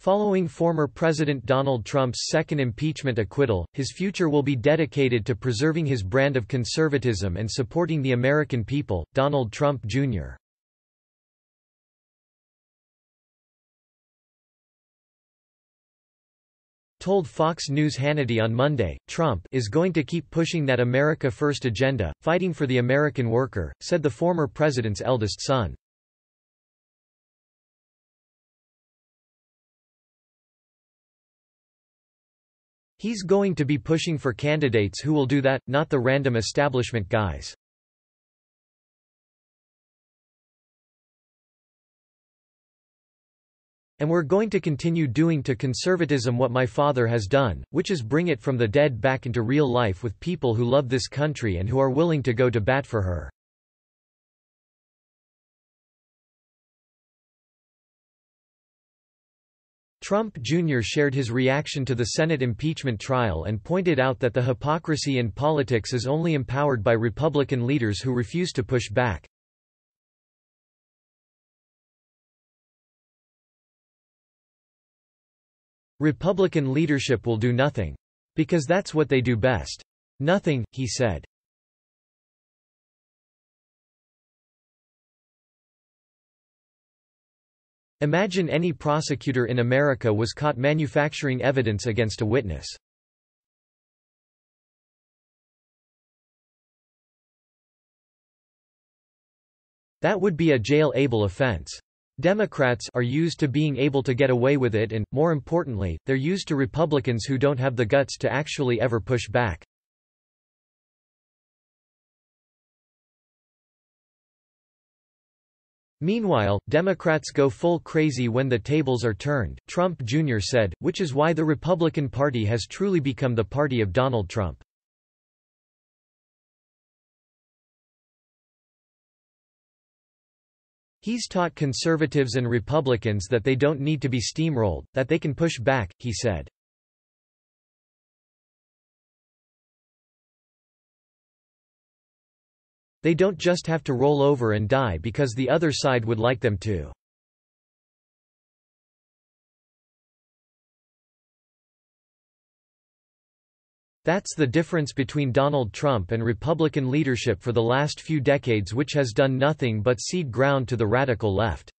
Following former President Donald Trump's second impeachment acquittal, his future will be dedicated to preserving his brand of conservatism and supporting the American people. Donald Trump, Jr. told Fox News Hannity on Monday, Trump is going to keep pushing that America First agenda, fighting for the American worker, said the former president's eldest son. He's going to be pushing for candidates who will do that, not the random establishment guys. And we're going to continue doing to conservatism what my father has done, which is bring it from the dead back into real life with people who love this country and who are willing to go to bat for her. Trump Jr. shared his reaction to the Senate impeachment trial and pointed out that the hypocrisy in politics is only empowered by Republican leaders who refuse to push back. Republican leadership will do nothing. Because that's what they do best. Nothing, he said. Imagine any prosecutor in America was caught manufacturing evidence against a witness. That would be a jail-able offense. Democrats are used to being able to get away with it and, more importantly, they're used to Republicans who don't have the guts to actually ever push back. Meanwhile, Democrats go full crazy when the tables are turned, Trump Jr. said, which is why the Republican Party has truly become the party of Donald Trump. He's taught conservatives and Republicans that they don't need to be steamrolled, that they can push back, he said. They don't just have to roll over and die because the other side would like them to. That's the difference between Donald Trump and Republican leadership for the last few decades which has done nothing but cede ground to the radical left.